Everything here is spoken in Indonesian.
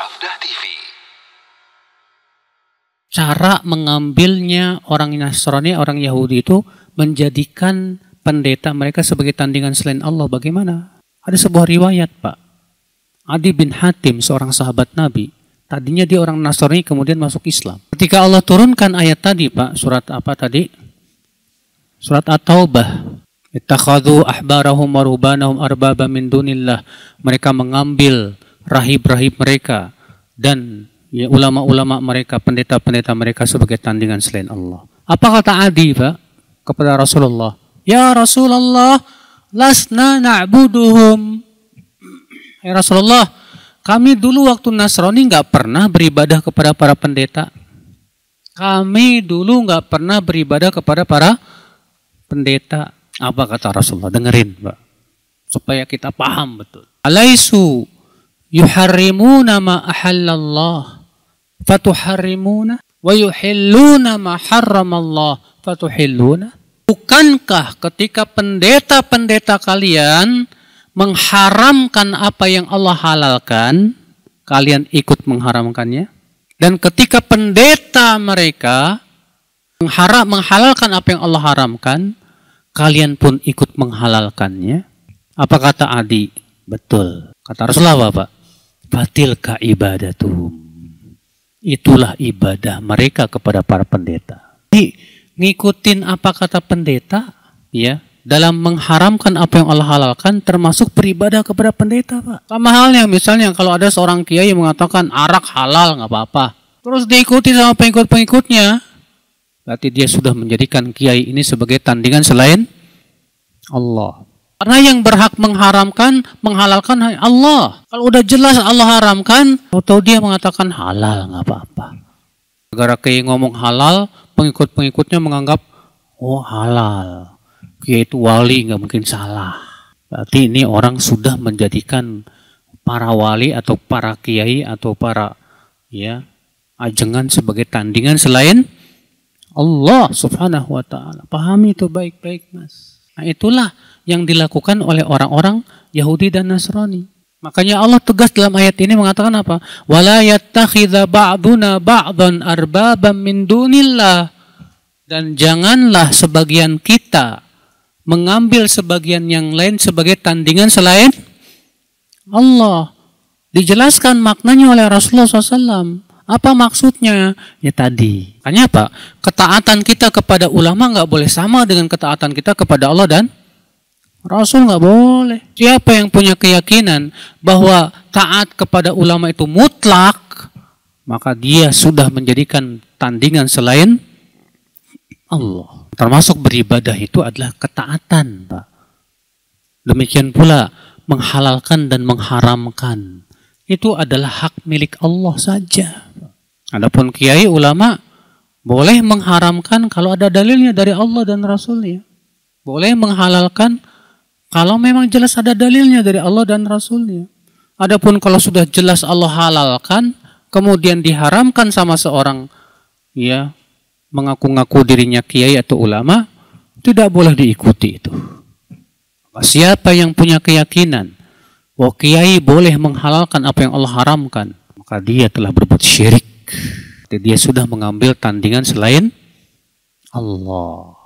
Sabda TV. cara mengambilnya orang Nasrani, orang Yahudi itu menjadikan pendeta mereka sebagai tandingan selain Allah. Bagaimana? Ada sebuah riwayat, Pak. Adi bin Hatim, seorang sahabat Nabi. Tadinya dia orang Nasrani, kemudian masuk Islam. Ketika Allah turunkan ayat tadi, Pak, surat apa tadi? Surat At-Taubah. Ittakhadhu ahbarahum wa rubanahum arbaba min dunillah. Mereka mengambil rahib-rahib mereka dan ya, ulama-ulama mereka, pendeta-pendeta mereka sebagai tandingan selain Allah. Apa kata Adi, Pak, kepada Rasulullah? Ya Rasulullah, lasna na'buduhum. Ya Rasulullah, kami dulu waktu Nasrani nggak pernah beribadah kepada para pendeta. Kami dulu nggak pernah beribadah kepada para pendeta. Apa kata Rasulullah? Dengerin, Pak. Supaya kita paham betul. Alaisu yuharrimuna ma ahallallah fatuharrimuna wa yuhilluna ma harramallah fatuhilluna Bukankah ketika pendeta-pendeta kalian mengharamkan apa yang Allah halalkan, kalian ikut mengharamkannya? Dan ketika pendeta mereka mengharap menghalalkan apa yang Allah haramkan, kalian pun ikut menghalalkannya. Apa kata Adi? Betul. Kata Rasulullah apa? Fatilka ibadatum. Itulah ibadah mereka kepada para pendeta. Jadi, ngikutin apa kata pendeta, ya, dalam mengharamkan apa yang Allah halalkan, termasuk beribadah kepada pendeta, Pak. Sama halnya, misalnya kalau ada seorang kiai yang mengatakan arak halal, nggak apa-apa. Terus diikuti sama pengikut-pengikutnya, berarti dia sudah menjadikan kiai ini sebagai tandingan selain Allah. Karena yang berhak mengharamkan, menghalalkan Allah. Kalau udah jelas Allah haramkan, atau dia mengatakan halal, nggak apa-apa. Gara kiai ngomong halal, pengikut-pengikutnya menganggap, oh halal. Kiai itu wali, nggak mungkin salah. Berarti ini orang sudah menjadikan para wali atau para kiai atau para ya ajengan sebagai tandingan selain Allah subhanahu wa ta'ala. Pahami itu baik-baik mas. Nah itulah yang dilakukan oleh orang-orang Yahudi dan Nasrani. Makanya Allah tegas dalam ayat ini mengatakan apa? Wala yattakhidha ba'duna ba'dan arbabam min dunillah. Dan janganlah sebagian kita mengambil sebagian yang lain sebagai tandingan selain Allah. Dijelaskan maknanya oleh Rasulullah SAW. Apa maksudnya? Ya tadi. Makanya apa? Ketaatan kita kepada ulama nggak boleh sama dengan ketaatan kita kepada Allah dan Rasul nggak boleh. Siapa yang punya keyakinan bahwa taat kepada ulama itu mutlak, maka dia sudah menjadikan tandingan selain Allah. Termasuk beribadah itu adalah ketaatan, Pak. Demikian pula menghalalkan dan mengharamkan. Itu adalah hak milik Allah saja. Adapun kiai ulama boleh mengharamkan kalau ada dalilnya dari Allah dan Rasulnya. Boleh menghalalkan kalau memang jelas ada dalilnya dari Allah dan Rasulnya. Adapun kalau sudah jelas Allah halalkan, kemudian diharamkan sama seorang ya mengaku-ngaku dirinya kiai atau ulama, tidak boleh diikuti itu. Siapa yang punya keyakinan bahwa kiai boleh menghalalkan apa yang Allah haramkan, maka dia telah berbuat syirik. Dia sudah mengambil tandingan selain Allah.